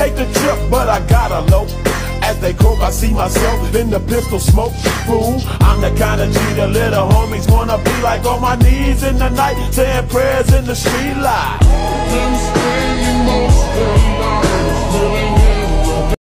hate the trip, but I gotta low. As they croak, I see myself in the pistol smoke. Fool, I'm the kind of G the little homies wanna be like on my knees in the night, saying prayers in the street light.